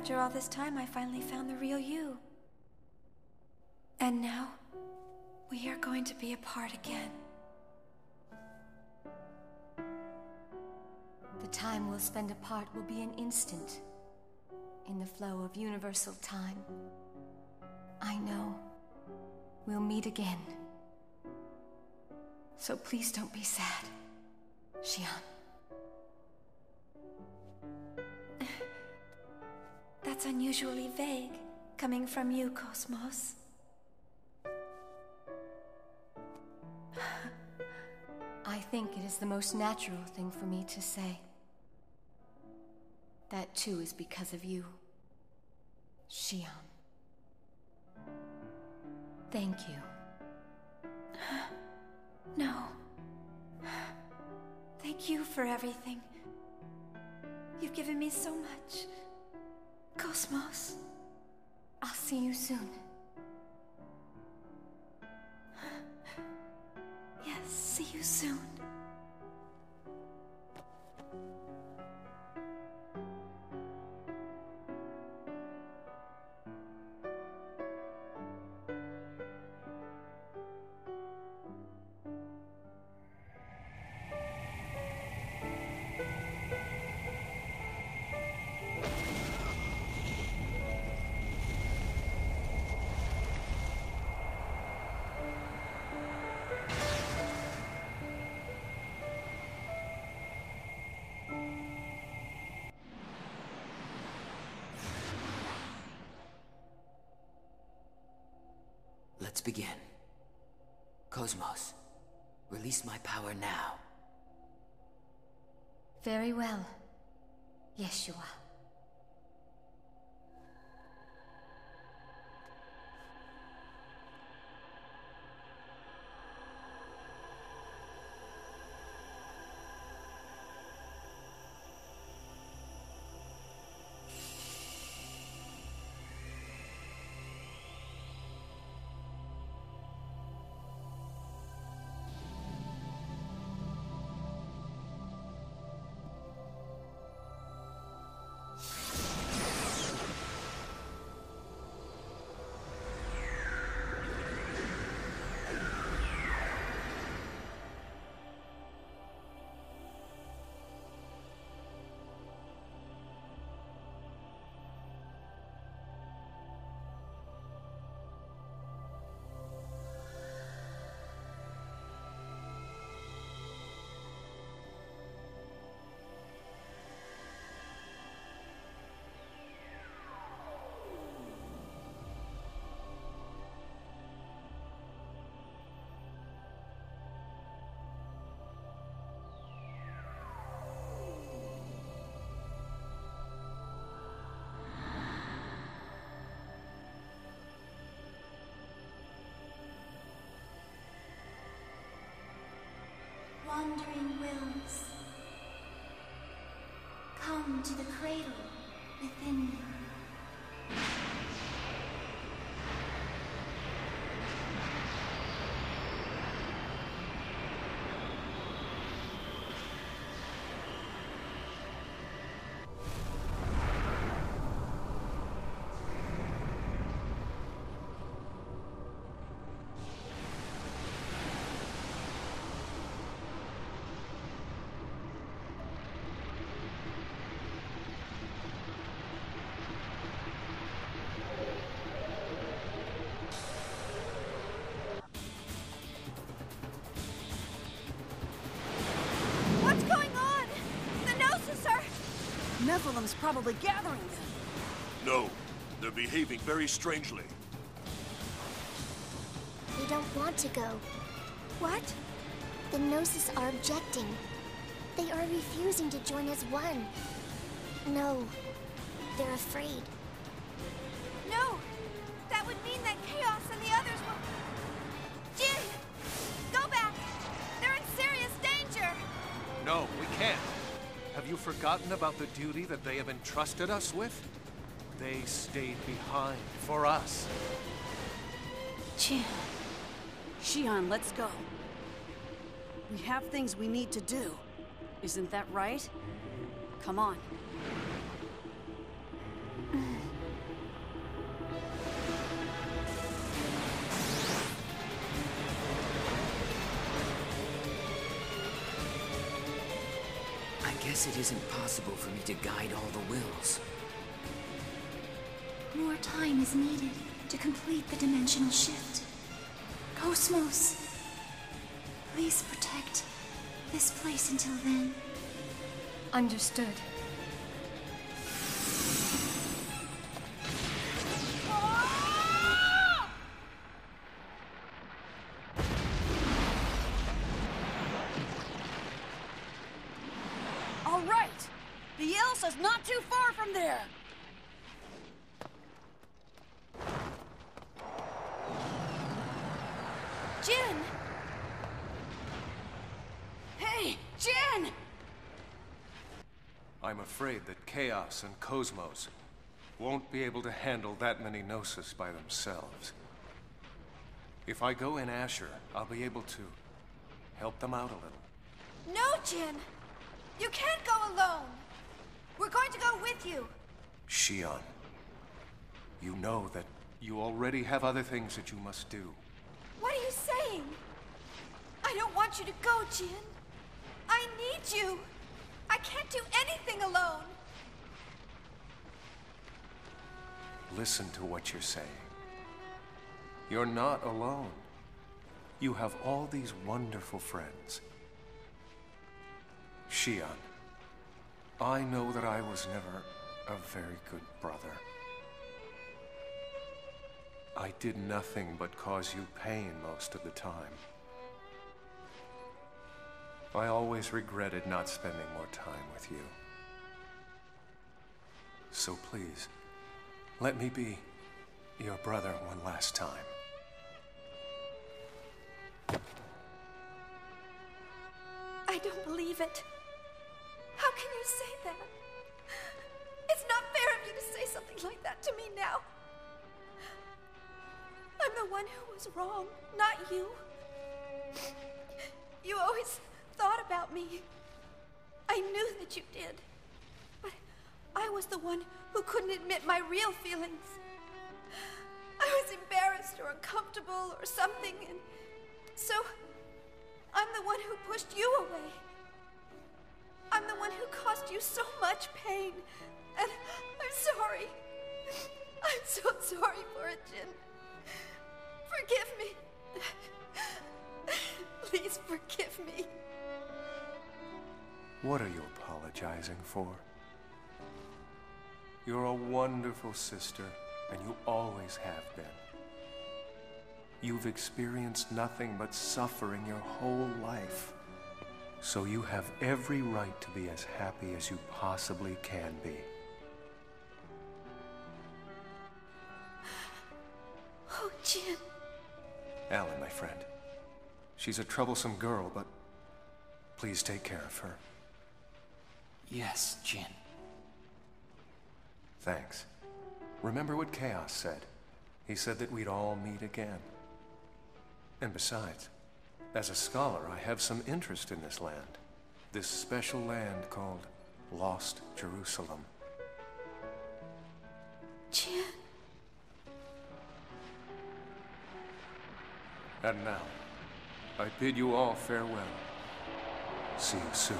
after all this time, I finally found the real you. And now, we are going to be apart again. The time we'll spend apart will be an instant in the flow of universal time. I know we'll meet again. So please don't be sad, Shion. That's unusually vague, coming from you, KOS-MOS. I think it is the most natural thing for me to say. That too is because of you, Shion. Thank you. No. Thank you for everything. You've given me so much. KOS-MOS. I'll see you soon. Yes, see you soon. Let's begin. KOS-MOS, release my power now. Very well, Yeshua. Nephilim's probably gathering them. No, they're behaving very strangely. They don't want to go. What? The Gnosis are objecting. They are refusing to join as one. No, they're afraid. No! That would mean that Chaos you forgotten about the duty that they have entrusted us with? They stayed behind for us. Shion. Shion, let's go. We have things we need to do. Isn't that right? Come on. Guess it isn't possible for me to guide all the wills. More time is needed to complete the dimensional shift. KOS-MOS, please protect this place until then. Understood. I'm afraid that Chaos and KOS-MOS won't be able to handle that many Gnosis by themselves. If I go in Asher, I'll be able to help them out a little. No, Jin! You can't go alone! We're going to go with you! Shion, you know that you already have other things that you must do. What are you saying? I don't want you to go, Jin. I need you. I can't do anything alone. Listen to what you're saying. You're not alone. You have all these wonderful friends. Shion, I know that I was never a very good brother. I did nothing but cause you pain most of the time. I always regretted not spending more time with you. So please, let me be your brother one last time. I don't believe it. How can you say that? It's not fair of you to say something like that to me now. I'm the one who was wrong, not you. You always about me. I knew that you did. But I was the one who couldn't admit my real feelings. I was embarrassed or uncomfortable or something, and so I'm the one who pushed you away. I'm the one who caused you so much pain, and I'm sorry. I'm so sorry for it, Jin. Forgive me. Please forgive me. What are you apologizing for? You're a wonderful sister, and you always have been. You've experienced nothing but suffering your whole life. So you have every right to be as happy as you possibly can be. Oh, Jin. Allen, my friend. She's a troublesome girl, but please take care of her. Yes, Jin. Thanks. Remember what Chaos said. He said that we'd all meet again. And besides, as a scholar, I have some interest in this land. This special land called Lost Jerusalem. Jin. And now, I bid you all farewell. See you soon.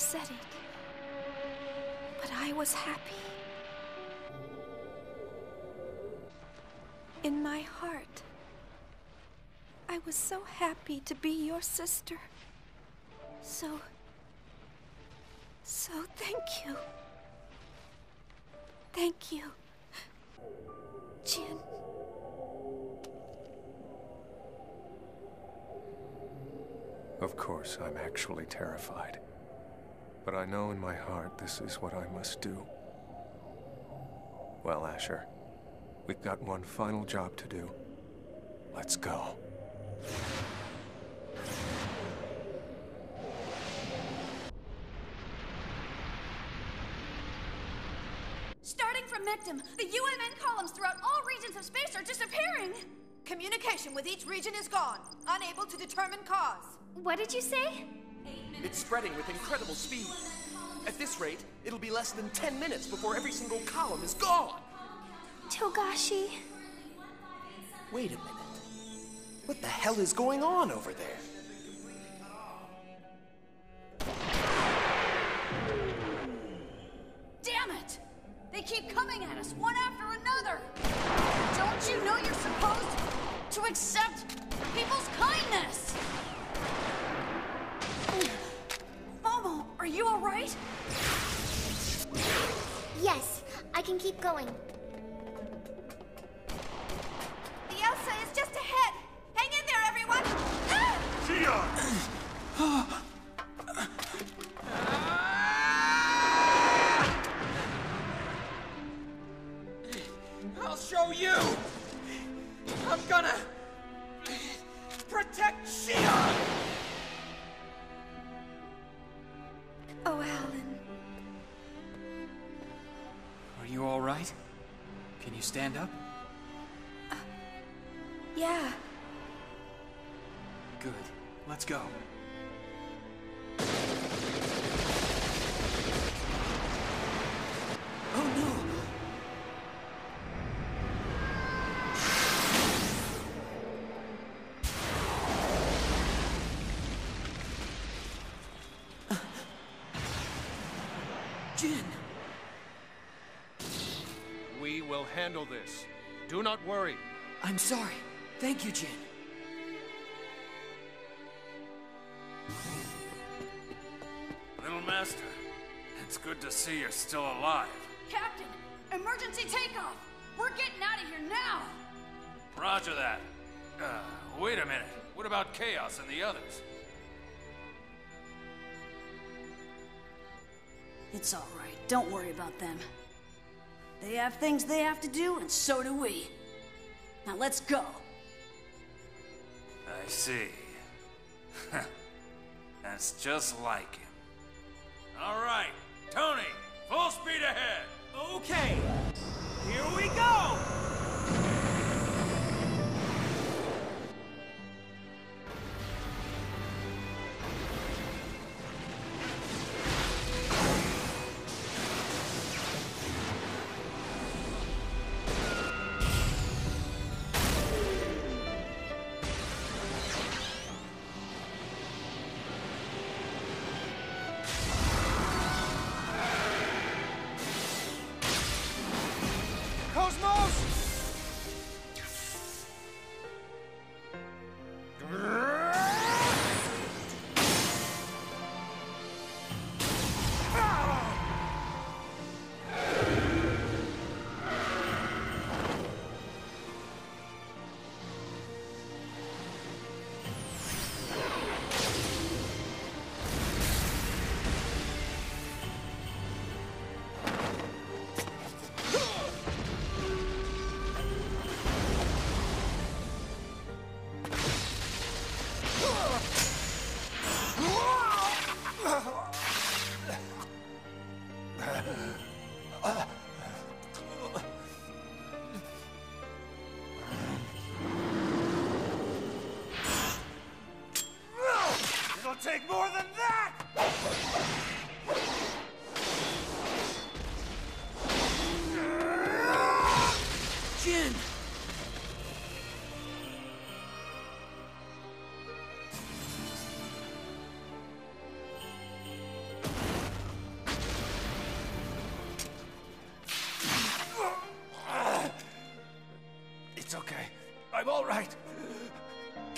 Said it, but I was happy. In my heart, I was so happy to be your sister. So, so thank you. Thank you, Jin. Of course, I'm actually terrified but I know in my heart this is what I must do. Well, Asher, we've got one final job to do. Let's go. Starting from Mectum, the UMN columns throughout all regions of space are disappearing! Communication with each region is gone, unable to determine cause. What did you say? It's spreading with incredible speed. At this rate, it'll be less than 10 minutes before every single column is gone. Togashi. Wait a minute. What the hell is going on over there? Damn it! They keep coming at us, one after another! Don't you know you're supposed to accept people's kindness? Alright? Yes, I can keep going. You all right? Can you stand up? Yeah. Good. Let's go. Worry. I'm sorry. Thank you, Jin. Little Master, it's good to see you're still alive. Captain, emergency takeoff! We're getting out of here now! Roger that. Uh, wait a minute. What about Chaos and the others? It's alright, don't worry about them. They have things they have to do, and so do we. Now let's go. I see. That's just like him. All right, Tony, full speed ahead. Okay, here we go!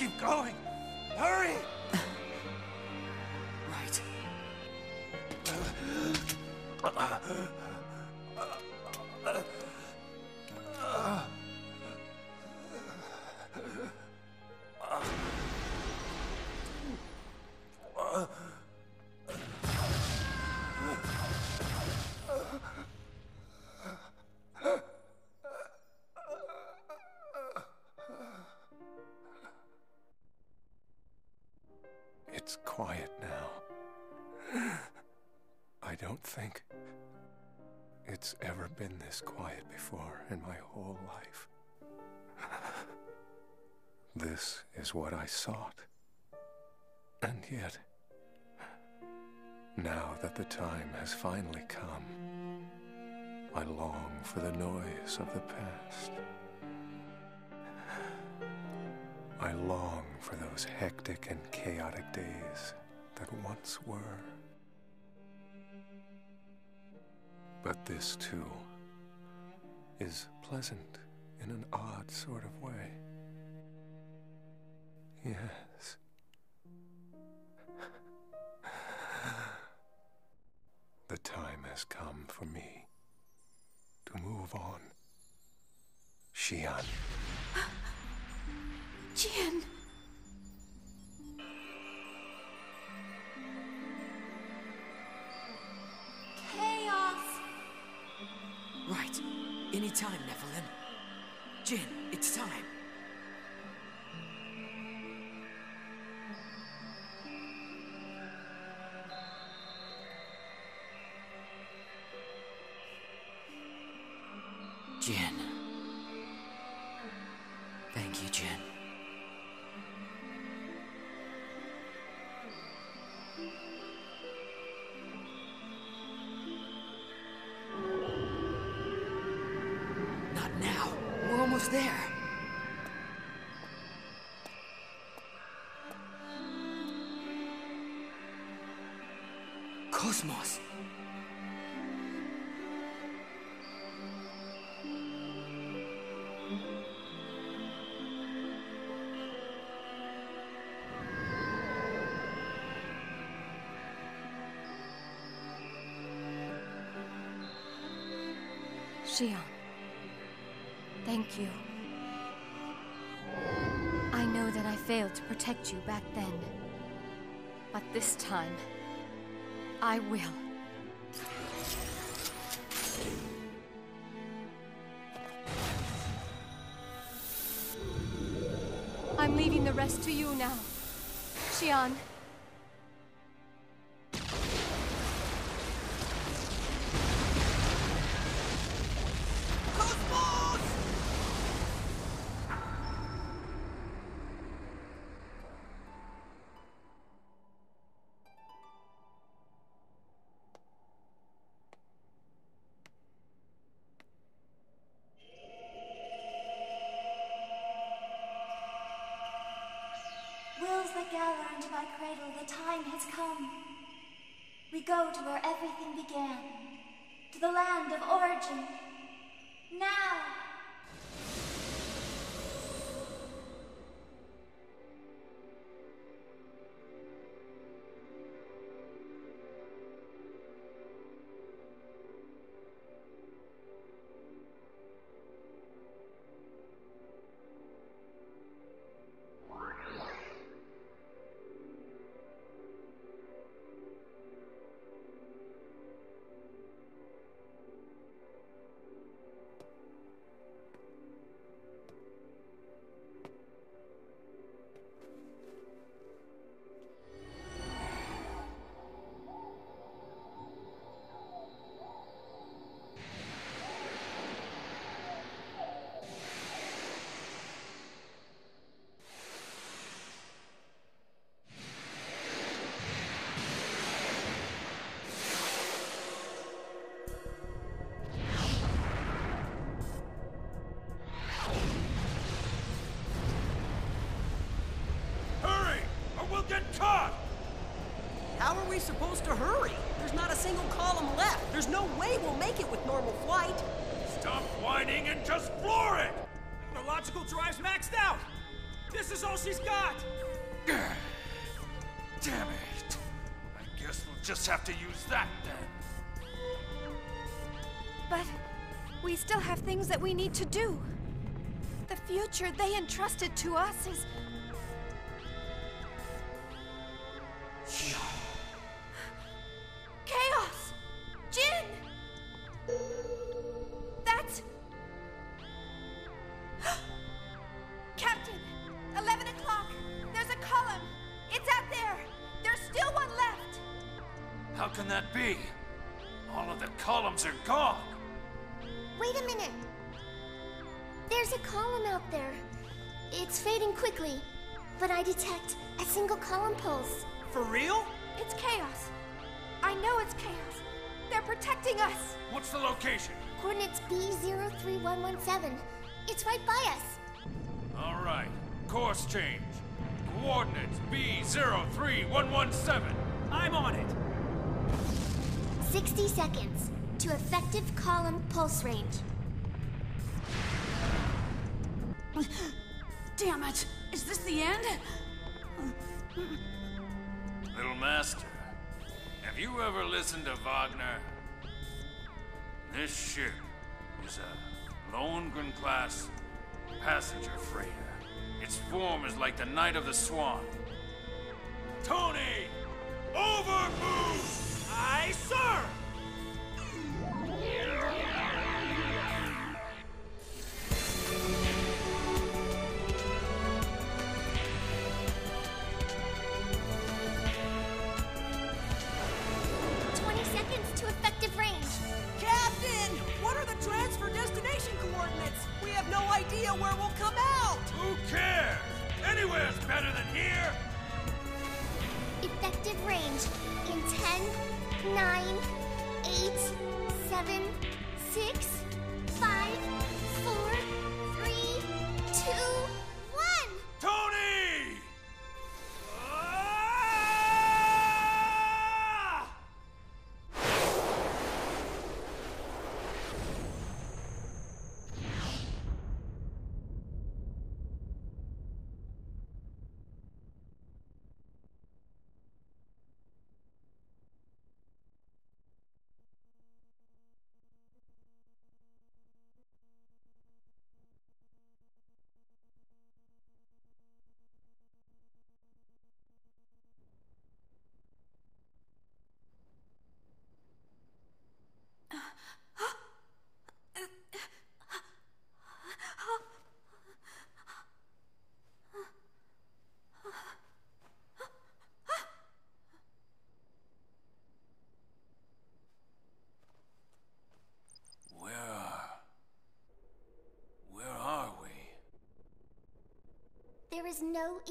Keep going. Hurry! Right. Is what I sought. And yet, now that the time has finally come, I long for the noise of the past. I long for those hectic and chaotic days that once were. But this, too, is pleasant in an odd sort of way. Yes. the time has come for me to move on. Shion. Jin! Chaos! Right. Any time, Nephilim. Jin, it's time. KOS-MOS. Shion. Thank you. I know that I failed to protect you back then. But this time, I will. I'm leaving the rest to you now. Shion. Land of origin. We supposed to hurry? There's not a single column left. There's no way we'll make it with normal flight. Stop whining and just floor it! The logical drive's maxed out! This is all she's got! Damn it! I guess we'll just have to use that then. But we still have things that we need to do. The future they entrusted to us is. Can that be? All of the columns are gone. Wait a minute. There's a column out there. It's fading quickly, but I detect a single column pulse. For real? It's chaos. I know it's chaos. They're protecting us. What's the location? Coordinates B03117. It's right by us. All right. Course change. Coordinates B03117. I'm on it. 60 seconds to effective column pulse range. Damn it! Is this the end? Little Master, have you ever listened to Wagner? This ship is a Lohengrin class passenger freighter. Its form is like the Knight of the Swan. Tony! Over boost! Aye, sir!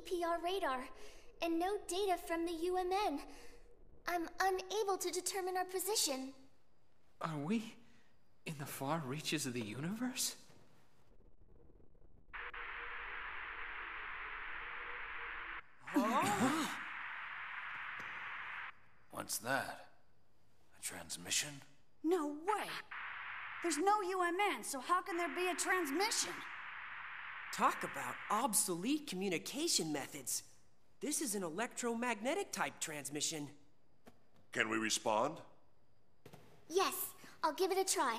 EPR radar and no data from the UMN. I'm unable to determine our position. Are we in the far reaches of the universe? What's that? A transmission? No way! There's no UMN, so how can there be a transmission? Talk about obsolete communication methods. This is an electromagnetic type transmission. Can we respond? Yes, I'll give it a try.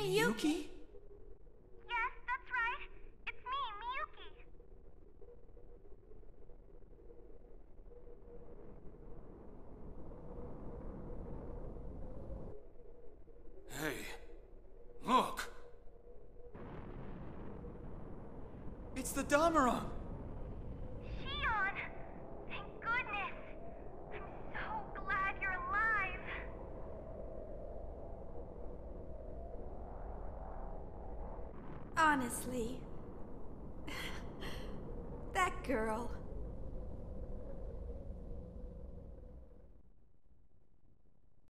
Miyuki? Yes, that's right. It's me, Miyuki. Hey, look! It's the Damaron!